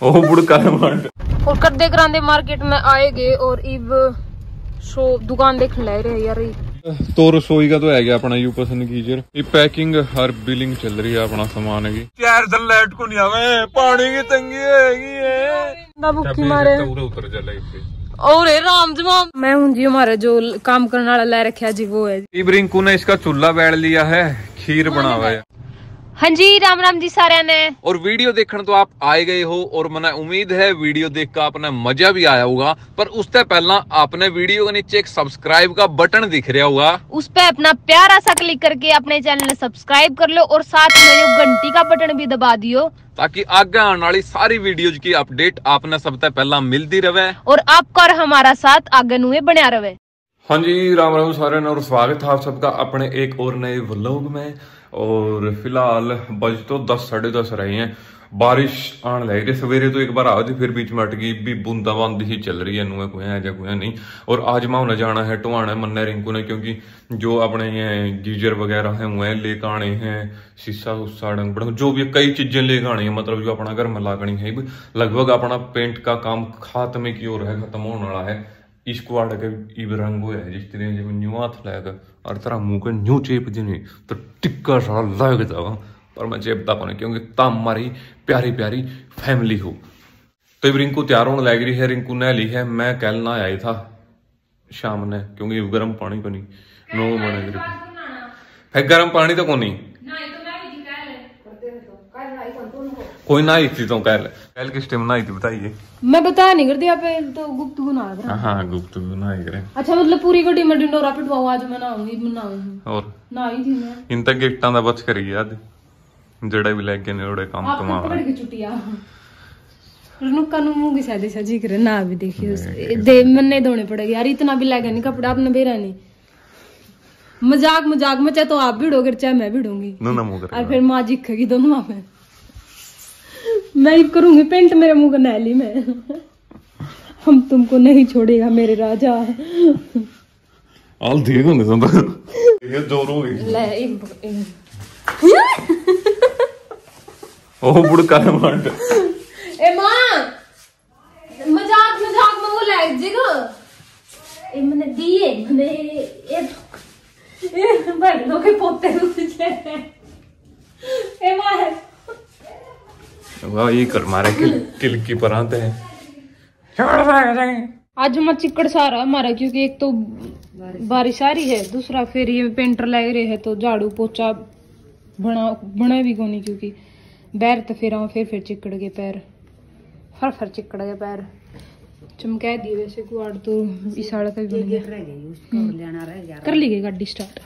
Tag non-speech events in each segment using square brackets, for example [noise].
ਉਹ ਬੁੜਕਾ ਮੰਡ और करदे करांदे मार्केट में आए गए और इब शो दुकान देखने लग रहे हैं यार ये। तो रसोई का तो है गया अपना यू पसंद गीजर ये पैकिंग हर बिलिंग चल रही है अपना सामान की यार दल लाइट को नहीं आवे पानी की तंगी हैगी है ना भुक्की मारे पूरा उतर चला इसे और ये राम जमा मैं हूं जी हमारा जो काम करने वाला ले रखा जी वो है इब रिंकू ने इसका चूल्हा बैठ लिया है खीर बना हुआ है हाँ जी राम राम जी सारे ने। और वीडियो देखने तो आप आए गए हो और मैंने उम्मीद है वीडियो देख कर आपने मज़ा भी आया होगा पर उससे पहला आपने वीडियो के नीचे एक सब्सक्राइब का बटन दिख रहा होगा। उस पे अपना प्यारा सा क्लिक करके अपने चैनल सब्सक्राइब कर लो और साथ में जो घंटी का बटन भी दबा दियो। ताकि आगे आने वाली सारी वीडियोज़ की अपडेट आपने सबसे पहला मिलती रहे। और आपका और हमारा साथ आगे नुए बनया रहे। हाँ जी राम राम सारे और स्वागत है आप सबका अपने एक और नए व्लॉग में। और फ़िलहाल बज तो दस, साढ़े दस रहे हैं। बारिश आने लग रही सवेरे तो एक बार आ फिर बीच में अट गई भी बूंदाबांदी ही चल रही है, नुए कुएँ है कुएँ नहीं। और आज माँ ने जाना है टुहाना, मन्ने रिंकू ने, क्योंकि जो अपने ये गीजर वगैरह हैं हुए लेकर आने हैं शीशा उस्सा डंग बड़ंग जो भी कई चीज़ें लेकर आनी है। मतलब जो अपना घर में लागनी है लगभग अपना पेंट का काम खात्मे की ओर है, खत्म होने वाला है। इसको आड़ के इब रंग हो है जिस तरह जब न्यू हाथ लाएगा और तेरा मुँह के न्यू चेप देने तो टिक्का सा लग जाएगा पर मैं चेपता पाने क्योंकि तम हमारी प्यारी प्यारी फैमिली हो। तो अब रिंकू तैयार होने लग रही है रिंकू ने ली है मैं कल ना आया था शाम ने क्योंकि गर्म पानी को नहीं। नो मने फिर गर्म पानी तो को नहीं? कोई ना आई थी तो कल कल किस टाइम ना आई थी बताइए। मैं बता नहीं करती आप तो गुप्त गुना हाँ, हाँ गुप्त गुना करे। अच्छा मतलब पूरी गड्डी में डिंडोरा पिटवाऊं आज मैं नहाऊँगी मैं नहाऊँगी। और? नहाई थी मैं। इन तक गिफ्टां दा बच करी याद जड़े भी लेके नेड़े काम तो माँ पकड़ की शादी सा मज़ाक मज़ाक में तो आप भी डोगे चाहे मैं भी डोंगी और फिर माँ जिखेगी दोनों में मैं करूँगी पेंट मेरे मुँह का नैली में। हम तुमको नहीं छोड़ेगा मेरे राजा। आल ठीक होने संदा ये ज़ोर हो। गई ले ओ ए माँ! मज़ाक मज़ाक में वो लाइक ए मैंने दिए मैंने ए ए पोते तुझे ए माँ वाह ये कर मारे कि तिल की परांत है। आज मैं चिकड़ सारा हमारा क्योंकि एक तो बारिश आ रही है दूसरा फिर ये पेंटर लग रहे है तो झाड़ू पोछा बना बना भी कोनी क्योंकि बैर तो फिर आओ फिर फिर चिकड़ गए पैर। फर फर चिकड़ के पैर। चमका दी वैसे कुआड़ तो इस आड़ का भी बन गया। कर ली गई गाड़ी स्टार्ट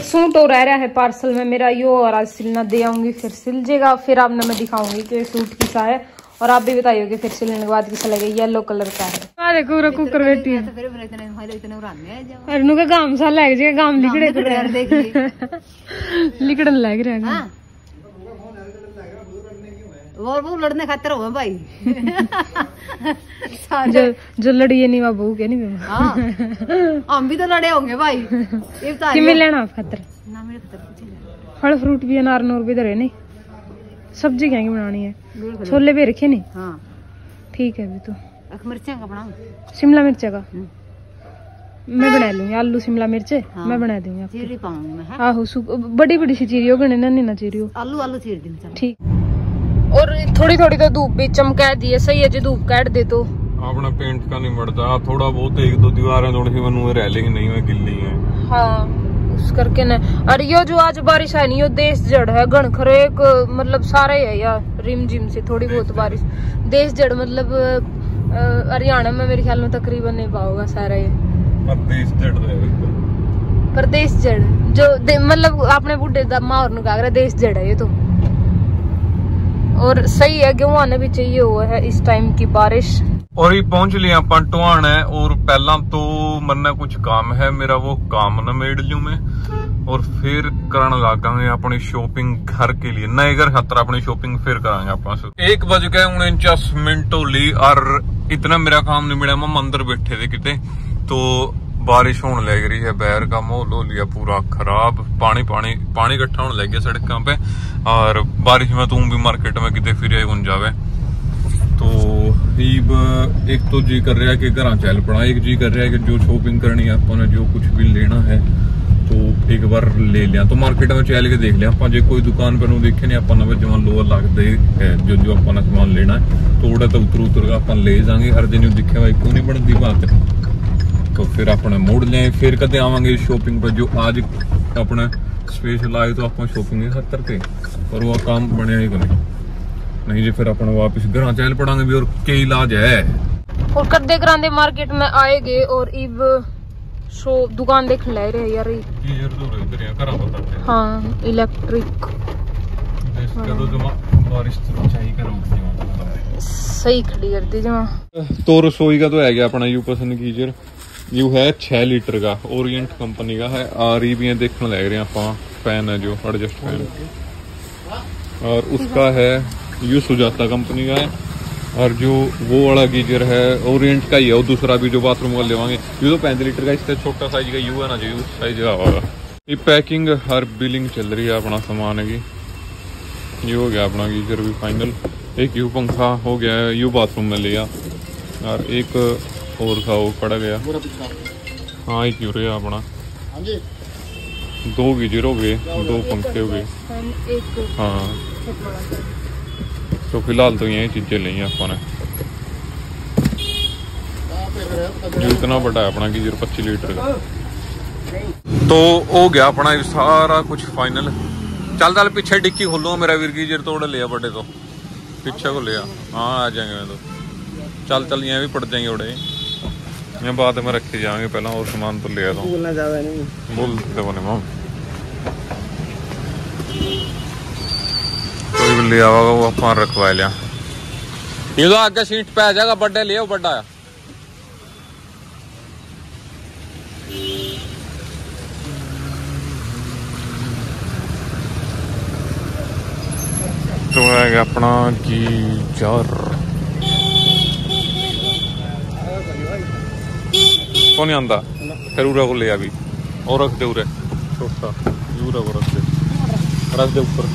एक सूट और रह रहा है पार्सल में मेरा यो और आज सिलना दे आऊँगी फिर सिल जाएगा फिर आपने मैं दिखाऊँगी कि सूट किसा है और आप भी बताइए कि फिर सिलने के बाद किसा लगे येलो कलर का है। देखो कुकर बैठी है। अरे गाम सा लग जाएगा गाम लिखड़े लिखड़न लग रहा है। और वो लड़ने खातिर हो भाई। [laughs] जो जो लड़िए नहीं वो बहू के नहीं हाँ। हम भी तो लड़े होंगे भाई। किमें लेना आप खातर? ना मेरे खातिर कुछ फल फ्रूट भी अनार नूर भी धरे नहीं सब्ज़ी क्या बनानी है? छोले भी रखे नहीं? हाँ। ठीक है अभी तो। अख मिर्चा का बनाऊँ? शिमला मिर्च का? हम्म। मैं बना लूँगी आलू शिमला मिर्च। हाँ। मैं बना दूँगी चीरी पाऊँगी मैं? आहो बड़ी बड़ी सी चीरी गई नन्ही ना चीरी हो। आलू आलू चीर दूँगी ठीक। और थोड़ी थोड़ी तो धूप भी चमका दी है सही है जी धूप काट दे तो अपना पेंट का नहीं मरता थोड़ा बहुत एक दो दीवारें थोड़ी सी बनू रह लेंगी नहीं मैं गिल्ली है हाँ उस करके न और यो जो आज बारिश है नहीं यो देश जड़ है गण खरे एक मतलब सारा है यार रिम जिम से थोड़ी बहुत बारिश देश जड़ मतलब हरियाणा में मेरे ख्याल में तकरीबन नहीं पाओगा सारा ये परदेश जड़ प्रदेश जड़ जो मतलब अपने बुढ़े दा माहौर नु कहा देश जड़ है ये तो और सही है गेहूँ आने भी चाहिए हुआ है इस टाइम की बारिश। और ये पहुँच लिया अपन टुहान है, और पहला तो मन्ना कुछ काम है, मेरा वो काम नमेड़ लू मैं। और फिर करन लगांगे अपनी शॉपिंग घर के लिए। नए घर खातर अपनी शॉपिंग फिर करांगे अपन एक बज गए उनचास मिनट होली और इतना मेरा काम नहीं मिला, मैं अंदर बैठे थे किते। तो बारिश होने लग रही है, बैर का माहौल हो लिया पूरा खराब। पानी पानी पानी इकट्ठा होने लग गया सड़कों पे और बारिश में तुम भी मार्केट में कितने फिर उन जावे तो ईब एक तो जी कर रहा है कि घर चल पड़ा एक जी कर रहा है कि जो शॉपिंग करनी है अपन ने जो कुछ भी लेना है तो एक बार ले लिया तो मार्केट में चल के देख लिया ਆਪਾਂ ਜੇ ਕੋਈ ਦੁਕਾਨ ਪਰ ਨੂੰ ਦੇਖੇ ਨੇ ਆਪਾਂ ਨੂੰ ਜਿਵੇਂ ਲੋਅਰ ਲੱਗਦੇ ਹੈ, ਜੋ ਜੋ ਆਪਾਂ ਨੇ ਸਮਾਨ ਲੈਣਾ ਹੈ तो ਉਹਦਾ ਤਾਂ ਉਤਰ ਉਤਰ ਕੇ ਆਪਾਂ ਲੈ ਜਾਾਂਗੇ ਹਰ ਦਿਨ ਨੂੰ ਦੇਖਿਆ ਹੋਇਆ ਕੋਈ ਨਹੀਂ ਬਣਦੀ ਬਾਤ तो फिर अपने मोड़ लें फिर कदे आवांगे शॉपिंग पर जो आज ਆਪਣਾ ਸਪੈਸ਼ਲ ਆਏ ਤਾਂ ਆਪਾਂ ਸ਼ੋਪਿੰਗ ਨਹੀਂ ਖਤਰ ਤੇ ਪਰ ਉਹ ਕੰਮ ਬਣਿਆ ਹੀ ਕੋਈ ਨਹੀਂ ਜੇ ਫਿਰ ਆਪਣਾ ਵਾਪਸ ਘਰਾਂ ਚੱਲ ਪੜਾਂਗੇ ਵੀ ਔਰ ਕੀ ਇਲਾਜ ਹੈ और करदे करांदे मार्केट में आए गए और इब शो दुकान देख ले रहे यार ये यार तो इधर है करा बताते हैं हां इलेक्ट्रिक करो जमा बारिश तो चाहिए करो सही खड़ी करती जमा तो रसोई का तो है गया अपना यू पसंद कीजिए यू है छह लीटर का ओरिएंट कंपनी का है। और ये भी है, देखने लग रहे हैं फ़ैन है जो एडजस्ट फ़ैन और उसका है, यू सुजाता कंपनी का है। और जो वो वाला गीजर है ओरिएंट का ही है वो दूसरा भी जो बाथरूम का लेवांगे ये तो पैंतीस लीटर का, इससे छोटा साइज़ का यू है ना जी, उस साइज़ का होगा। ये पैकिंग हर बिलिंग चल रही है अपना सामान की। ये हो गया अपना गीजर भी फाइनल एक यू पंखा हो गया है यू बाथरूम में लिया। और एक और वो पड़ गया हाँ एक यू रहा अपना दो गीजर हो गए दो पंखे हो गए हाँ तो फ़िलहाल तो यही चीज़ें ली हैं अपन जो इतना बड़ा है अपना गीजर पच्चीस लीटर का तो हो गया अपना सारा कुछ फाइनल चल चल पीछे डिक्की खोलो मेरा वीर गीजर तोड़ लिया बड़े तो पीछे को लिया हाँ आ जाएँगे मैं तो चल चल यहाँ भी पड़ जाएँगे बड़े ये बाद में रखे जाएँगे पहला और सामान तो लिया तो बोलना चाहता नहीं बोल दे बोले माम कोई भी होगा वो अपन रखवा लिया ये तो आगे सीट पे आ जाएगा बड्डा तो है अपना गीजर कौन नहीं आंदा फिर उरा को लिया भी और रख दे उरे छोटा यूरा को रख दे रख दे ऊपर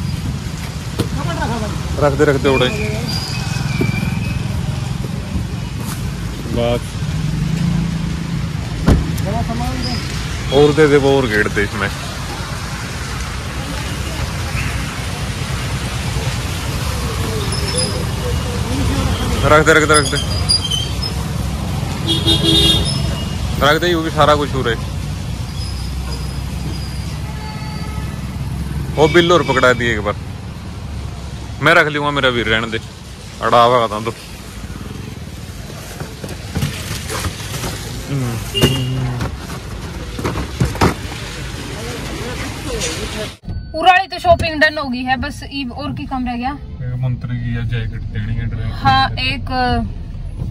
रख दे रख दे उड़े बस और दे दे वो और गेट दे इसमें रख दे रख दे रख दे ਰੱਖਦੇ ਹੀ ਉਹ ਵੀ ਸਾਰਾ ਕੁਝ ਉਰੇ ਉਹ ਬਿੱਲ ਹੋਰ ਪਕੜਾ ਦੀ ਇੱਕ ਵਾਰ ਮੈਂ ਰੱਖ ਲਿਆ ਮੇਰਾ ਵੀਰ ਰਹਿਣ ਦੇ ਅੜਾਵਾ तो। शॉपिंग डन तो हो गई है बस ईब और की कम रह गया। मंत्री की जैकेट देनी है हाँ एक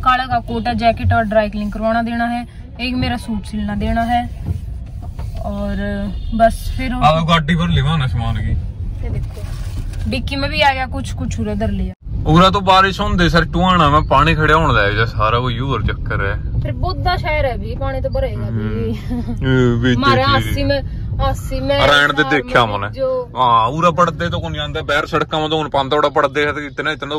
काला का कोटा जैकेट और ड्राई क्लीन करवाना देना है। एक मेरा सूट सिलना देना है। और बस फिर गाड़ी पर लेवाना सामान की। डिक्की में भी आ गया कुछ कुछ उधर उधर लिया। उरा तो बारिश होंदे सर टुआना में पानी खड़े होने लग जा सारा वो यू और चक्कर है। फिर बुद्धा शहर है भी पानी तो भरेगा भी। हम्म। [laughs] हमारे अस्सी में अस्सी में नारायण दे हाँ, देखा मैंने। हाँ उरा पड़ते तो कोनी आंदा बाहर सड़का में तो उन पांदा उड़ा पड़ते तो इतना इतना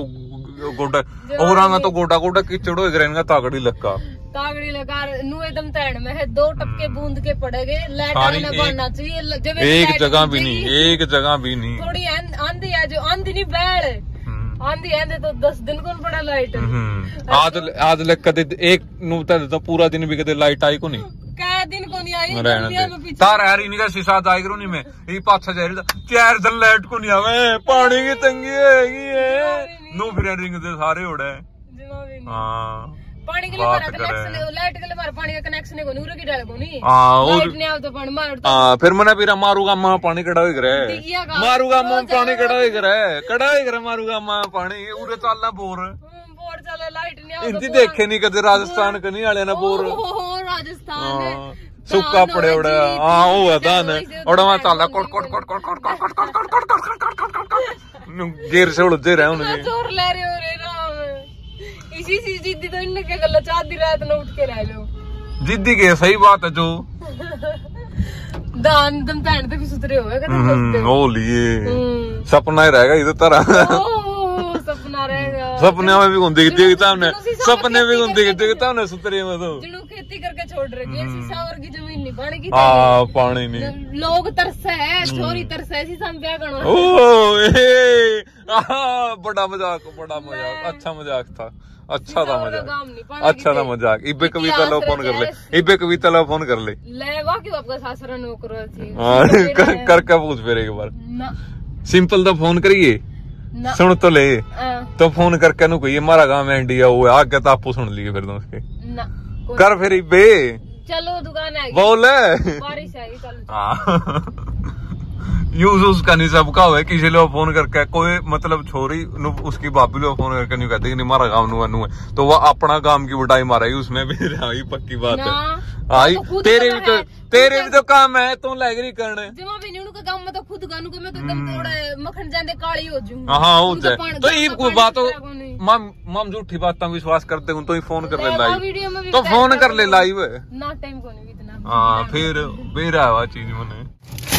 गोटा और तो गोटा गोटा कीचड़ होएगा इनका तागड़ी लक्का तागड़ी लगा एकदम तैन में है दो टपके बूंद के पड़ गए लाइट आना बनना चाहिए जब एक जगह भी नहीं एक जगह भी नहीं थोड़ी आंधी है जो आंधी नहीं बैठ आंधी आंधी तो दस दिन कौन पड़ा लाइट आज आज लग कदे एक नूता तो पूरा दिन भी कदे लाइट आई को नहीं दिन को नहीं आई तार यार इन्हीं का शीशा दाई करो नहीं मैं ये पाछा ज़ाहिर चार दिन लाइट को नहीं आवे पानी की तंगी है नो फिर रिंग दे सारे नहीं। हाँ पानी के लिए हमारा कनेक्शन लाइट के लिए हमारा पानी का कनेक्शन है नूर की डाल को नहीं हाँ और लाइट नहीं आव तो पानी मार तो हाँ फिर मैंने फिर मारूगा माँ पानी कड़ा ही करे मारूगा माँ पानी कड़ा ही करे कड़ा ही करे मारूगा माँ पानी उरे चलना बोर बोर चला लाइट नहीं आव इंती देखे नहीं कदे राजस्थान कनी वाले ने बोर राजस्थान है हाँ, पड़े उड़े हाँ वो है दान और वहाँ चलना कोट coat coat coat coat coat coat coat coat coat coat coat coat coat कोट गिर से उड़ते रहे उनके ज़ोर ले रहे हो रे राम इसी सी जिद्दी तो इनने क्या गल्ला चाह दी रात ना उठ के ले लो जिद्दी के सही बात है जो दान दम पहन तो भी सुतरे होए कहते हम्म, ओ लिए हम्म। सपना ही रहेगा इधर तरह ओ सपना में भी दिखती है हमने सपने में दिखती है हमने सुतरे में तो। खेती करके छोड़ रखी है सीसावर की ज़मीन नहीं बनेगी हाँ पानी नहीं। लोग तरस है छोरी तरस है शीशा में क्या करना? ओ ए, बड़ा मज़ाक बड़ा मज़ाक अच्छा मज़ाक था। अच्छा था मज़ाक। पानी अच्छा था मज़ाक। इबे कविता लो फ़ोन कर ले। इबे कविता लो फ़ोन कर ले। लेवा क्यों आपका सासरा नौकर थी। हाँ, [laughs] कर करके पूछ फिर एक बार। सिंपल तो फ़ोन करिए। सुन तो ले तो फ़ोन करके नु कहिए मारा गाँव में इंडिया हुआ आगे तो आपू सुन लिए फिर उसके कर फिर इबे चलो दुकान आएगी बोल बारिश आएगी चलो यूज़ उसका नहीं सबका हुआ है किसी लोग फ़ोन करके कोई मतलब छोरी नु उसकी भाभी लोग फ़ोन करके नहीं कहते कि नहीं मारा गाँव नु है तो वो अपना काम की बटाई मारेगी उसमें भी आई पक्की बात है आई तेरे भी तो तेरे भी तो काम है तू लग रही करने जमा भी नहीं उनका काम में तो खुद गानू को मैं तो एकदम थोड़ा मक्खन जाने काली हो जाऊँ। हाँ हो जाए तो ये कोई बात मम झूठी बात विश्वास करते हूँ तो ही फ़ोन कर ले लाइव में तो फ़ोन कर ले लाइव ना टाइम को नहीं इतना हाँ फिर बेरा हुआ चीज़ मने।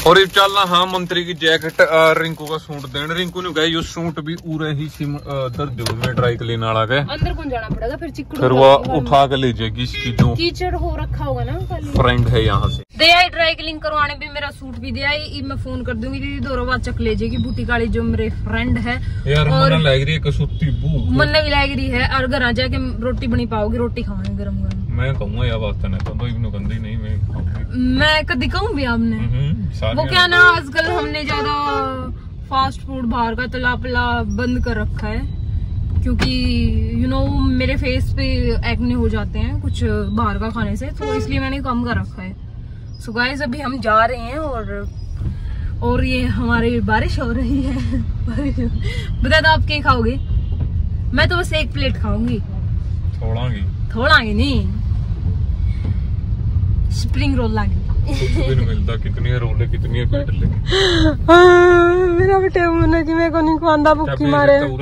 और ये चलना हाँ मंत्री की जैकेट रिंकू का सूट देने। रिंकू ने गए यो सूट भी पूरे ही सिम दर्द हो में ड्राई क्लीन वाला के अंदर कौन जाना पड़ेगा? फिर चिकड़ फिर वो उठा के ले जाएगी इसकी जो कीचड़ हो रखा होगा ना खाली फ्रेंड है यहाँ से। दे आई ड्राई क्लीन करवाने भी मेरा सूट भी दे आई। मैं फ़ोन कर दूँगी दीदी दो बात चक ले जाएगी। बूटी काली जो मेरे फ्रेंड है। यार और- मन लग रही है कसुत्ती भूख मन भी लग रही है। और घर आ जाके रोटी बनी पाओगी रोटी खावांगे गरम गरम मैं कहूँगा यार बात नहीं तो तो गंदी नहीं मैं मैं कभी कहूँ भी आपने वो क्या ना आजकल हमने ज़्यादा फास्ट फ़ूड बाहर का तला पला बंद कर रखा है क्योंकि यू नो मेरे फेस पे एक्ने हो जाते हैं कुछ बाहर का खाने से तो इसलिए मैंने कम कर रखा है सो गाइस अभी हम जा रहे हैं और और ये हमारी बारिश हो रही है बता दो आप क्या खाओगे मैं तो बस एक प्लेट खाऊँगी थोड़ा थोड़ा ही नहीं स्प्रिंग रोल लागे मिलता कितनी है रोले कितनी है पीट ले? मेरा बेटे मैंने कि मेरे को नहीं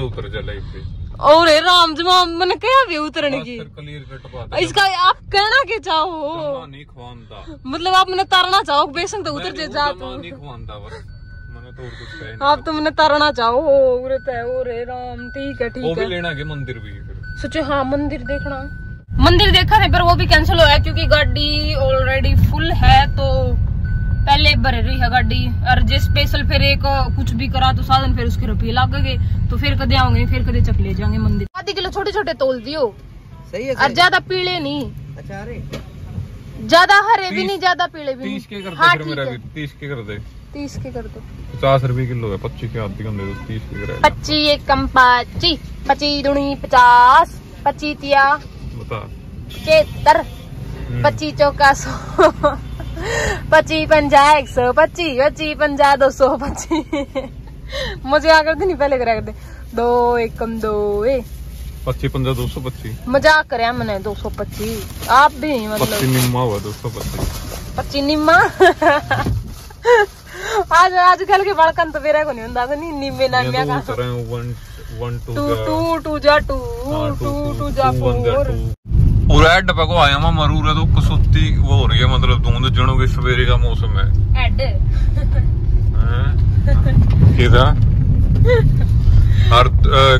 उतर इसे और राम जमा मैंने क्या भी उतरने की। है। इसका आप कहना के चाहो नहीं खवांदा मतलब आप मैंने तरना चाहो बेसन तो उतर जे जा जमा नहीं खवांदा तो और कुछ कहा ही आप तो मैंने तरना चाहो उरत है ओ राम ठीक है वो ठीक भी है। लेना के मंदिर भी फिर। सोचो हाँ मंदिर देखना। मंदिर देखा था पर वो भी कैंसिल हुआ है क्योंकि गाड़ी ऑलरेडी फुल है तो पहले भर रही है गाड़ी। और जे स्पेशल फिर एक कुछ भी करा तो साधन फिर उसके रुपये लग गए तो फिर कदे आओगे फिर कदे चक ले जाएँगे मंदिर। आधी किलो छोटे छोटे तोल दियो। सही है और ज़्यादा पीले नहीं। अच्छा ज़्यादा हरे भी नहीं ज़्यादा पीले भी तीस के कर हाँ भी तीस के कर दे। तीस के कर दो। पचास रुपए किलो है पच्चीस के आधी कम दे दो तीस के कर पच्ची एक कम पच्ची पच्ची दुनी पचास पच्ची तिया। बता। चेतर पच्ची चौका सौ। पच्ची पंजा एक सौ पच्ची पच्ची पंजा दो सौ पच्ची मुझे आकर दे नहीं पहले करा कर दे। दो एक दो ए। पच्चीस पंद्रह दो सौ पच्चीस। मज़ाक करे मैंने दो सौ पच्चीस। आप भी मतलब निम्मा हुआ दो सौ पच्चीस। पच्ची निम्मा? आज आजकल के बड़कन तो मेरा को नहीं ਹੁੰਦਾ तो नहीं निम्मे ना ये का तो रहे हैं जा टू टू जा टू हाँ, टू टू जा फोर। पूरा हेड पे को आया मैं मरूर है तो कसुत्ती वो हो रही है मतलब धुंध जनों के सवेरे का मौसम है। हेड हैं? हर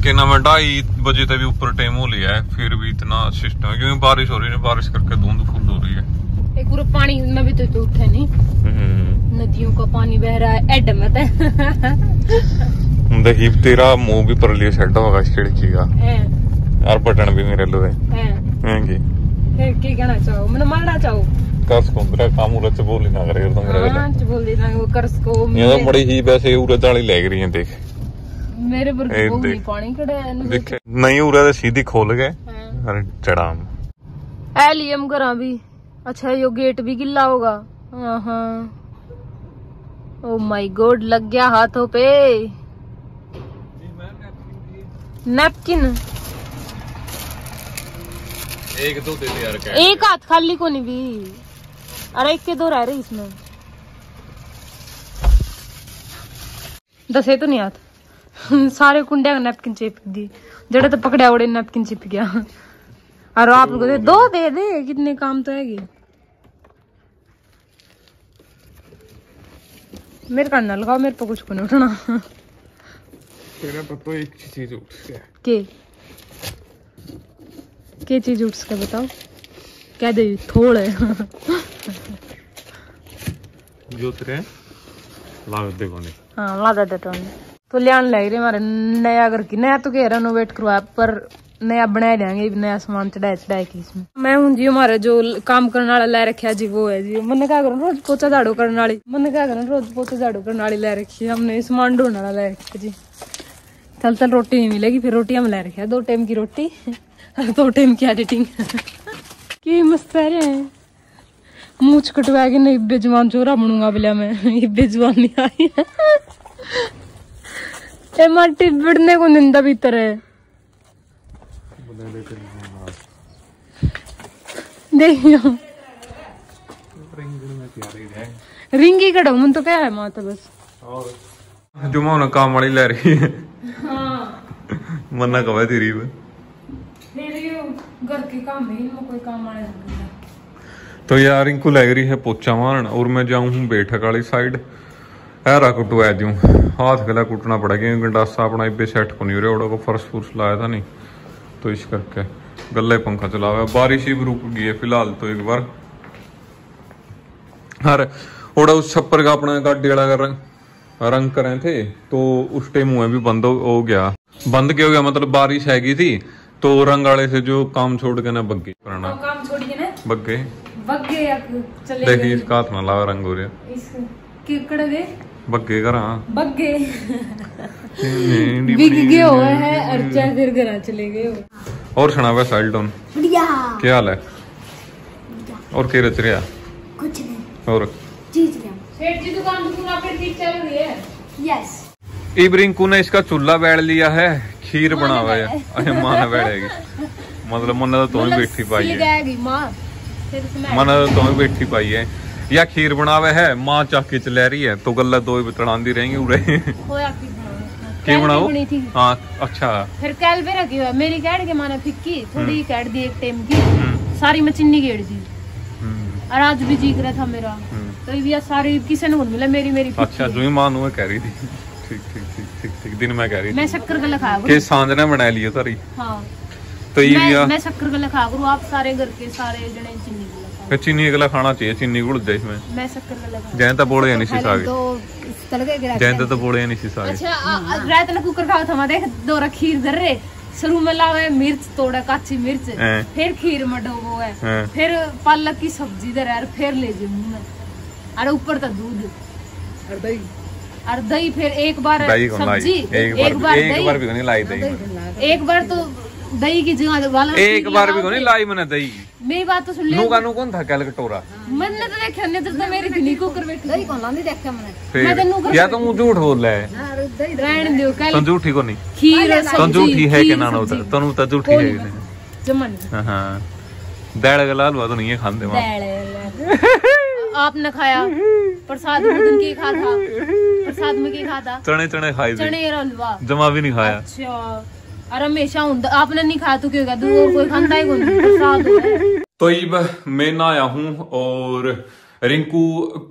के नाम ढाई बजे तक भी ऊपर टाइम हो लिया है फिर भी इतना सिस्टम है क्योंकि बारिश हो रही है बारिश करके धुंध फुल हो रही है। एक पूरा पानी में भी तो, तो उठे नहीं। हम्म। नदियों का पानी बह रहा है। एड मत। है देखी तेरा मुँह भी पर लिए सेट होगा खिड़की का हैं, यार बटन भी मेरे लो है। हैं। हैंगी फिर क्या कहना चाहो? मैंने मारना चाहो? कस कुंदरा काम उरच बोली ना करे तो मेरे हाँ बोल देना वो कर्ज को ये तो बड़ी ही वैसे उरच वाली लग रही है देख। मेरे पर। नहीं पानी खड़ा है। देखे नहीं उरा सीधी खोल गए। हाँ। अरे चढ़ाम। एलियम करा भी। अच्छा यो गेट भी गिल्ला होगा। हाँ। ओ माय गॉड लग गया हाथों पे। नैपकिन एक दो दे दे यार एक हाथ खाली को नहीं भी। अरे एक के दो रह रहे इसमें। दसे तो नहीं हाथ। सारे कुंडे का नैपकिन चिपक दी। जड़े तो पकड़े उड़े नैपकिन चिप गया। और आप लोग दो दे दे कितने काम तो है मेरे कान ना लगाओ मेरे पे कुछ को नहीं उठना तेरे तो एक चीज़ उठ गया। के? के चीज़ उठ सके बताओ? क्या दे थोड़। जो तेरे लागत देखो नहीं हाँ लादा देता हूँ तो। लियान लग रही हमारे नया घर की नया तो कह रेनोवेट करवा पर नया बना देंगे नया सामान चढ़ाए चढ़ाए के इसमें मैं हूँ जी हमारे जो काम करने वाला ले रखा जी वो है जी मैंने क्या करूँ रोज पोचा झाड़ू करने वाली मैंने क्या करूँ रोज पोचा झाड़ू करने वाली ले रखी है हमने सामान ढूँढने वाला ले रखा जी चल चल रोटी नहीं मिलेगी फिर रोटी हम ले रखे हैं दो टाइम की रोटी दो टाइम की एडिटिंग की मस्त है रे मूछ कटवा के नहीं बेजवान चोरा बनूँगा बोलिया मैं ये बेजवान नहीं आई है ए माटी बिड़ने को निंदा भीतर है देखियो रिंगी कड़ो मन तो क्या है माता बस। जो मैं उन्हें काम वाली ले रही है। हाँ। मन्ना कवे तेरी? पे घर के काम है कोई काम आने तो यार इनको लग रही है पोचा मारन और मैं जाऊँ हूँ बैठक वाली साइड हैरा कुटवा दूँ हाथ गला कुटना पड़ेगा क्योंकि गंडासा अपना इबे सेट को नहीं हो रहा को फर्श फुर्श लाया था नहीं। तो इस करके गले पंखा चला हुआ बारिश ही रुक गई है फ़िलहाल तो एक बार हर ओड़ा उस छप्पर का अपना गाड़ी वाला का रंग रंग कर थे तो उस टाइम मुँह भी बंद हो, हो गया बंद क्यों हो गया मतलब बारिश हैगी थी तो रंग वाले से जो काम छोड़ के ना बग्गे पुराना काम छोड़िए ना बग्गे बग्गे चले देखिए इसका हाथ ना लावा रंग हो रहा किकड़ बग्गे करा बग्गे बिग गए हुए हैं अर्चा फिर घर चले गए और सुना हुआ साइल्टोन बढ़िया। क्या हाल है? और क्या रच रहा? कुछ नहीं। और? चीज़ लिया सेठ जी दुकान तो पूरा फिर ठीक चल रही है? यस इबरिंकू ने इसका चूल्हा बैठ लिया है खीर बना हुआ है। अरे माँ ने बैठेगी मतलब मन तो तुम बैठी पाई है। मन तो तुम बैठी पाई है। या खीर बना हुआ है माँ चाकी च रही है। तो गल्ला दो ही तड़ांदी रहेंगी उरे बनाओ बनी हाँ अच्छा। फिर कैल पे रखी हुआ मेरी कैड के माने फिक्की थोड़ी कैड दी एक टाइम की। हम्म, सारी मैं चिन्नी गेड़ दी। हम्म, और आज भी जीत रहा था मेरा। हम्म। तो ये सारी किसी ने मिला मेरी मेरी फिक्की अच्छा जो ही माँ नु कह रही थी। ठीक ठीक ठीक ठीक ठीक दिन में कह रही मैं थी। शक्कर का लिखा कि साँझ ने बना लिया सारी। हाँ। तो ये मैं, मैं शक्कर का लिखा करूँ आप सारे घर के सारे जने चिन्नी का। फिर चीनी अगला खाना चाहिए चीनी घुल जाए इसमें। मैं शक्कर लिखा जैन तो बोले नहीं सी सागे। तो जैन तो बोले नहीं सी सागे। अच्छा रात ने कुकर खाओ था देख दो खीर धर रे शुरू में लावे मिर्च तोड़ा काची मिर्च। फिर खीर में डोबो है। फिर पालक की सब्ज़ी धर और फिर ले जे मुँह में। और ऊपर तो दूध। और दही। और दही फिर एक बार सब्ज़ी एक बार एक बार भी नहीं लाई दही। एक बार तो दही की जगह वाला एक बार भी नहीं लाई मैंने दही। मेरी बात तो सुन ले। नु का नु कौन था कैल कटोरा। मैंने तो देखा नहीं तो मेरी धनी कुकर बैठी। दही कौन लांदी देखा मैंने? मैं तेनू फिर या तो मुँह झूठ बोल है हाँ, रहन दियो कल तो झूठी को नहीं खीर तो झूठी है कि ना ना। तनु तो झूठी है जमन हाँ हाँ। दाल गला हलवा तो नहीं है खाते वहाँ आपने खाया। प्रसाद में की खा था प्रसाद में की खा था चने चने खाए थे चने और हलवा। जमा भी नहीं खाया। अच्छा। हमेशा आपने नहीं खाया तो क्यों दूर कोई खांदा ही कोई तो मैं ना आया हूँ और रिंकू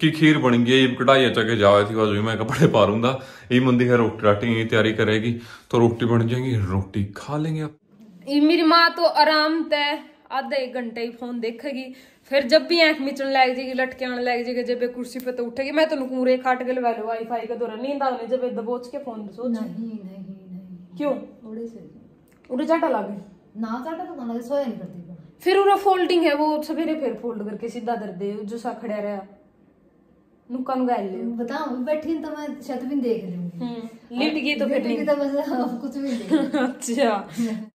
की खीर बन गई है। कढ़ाई चके जावे थी बाजू मैं कपड़े पा लूँगा। ये मंदी है रोटी राटी की तैयारी करेगी। तो रोटी बन जाएगी रोटी खा लेंगे आप। मेरी माँ तो आराम तय आधा एक घंटे ही फ़ोन देखेगी। फिर जब भी आँख मिचन लग जाएगी लटके आने लग जाएगी जब कुर्सी पे तो उठेगी। मैं तो नूरे खाट के लगा लो वाईफाई के दौरान नींद आने जब दबोच के फ़ोन सोच। नहीं नहीं नहीं क्यों? उड़े से। उड़े चाटा लागे? ना चाटा तो ना सोया नहीं करती फिर उरा फोल्डिंग है वो सवेरे फिर फोल्ड करके सीधा दर दे जो सा खड़ा रहा। नुक्का नुका ले। बताओ बैठी तो मैं छत भी देख रही हूँ लिट गई तो फिर नहीं। तो बस कुछ भी [laughs] अच्छा।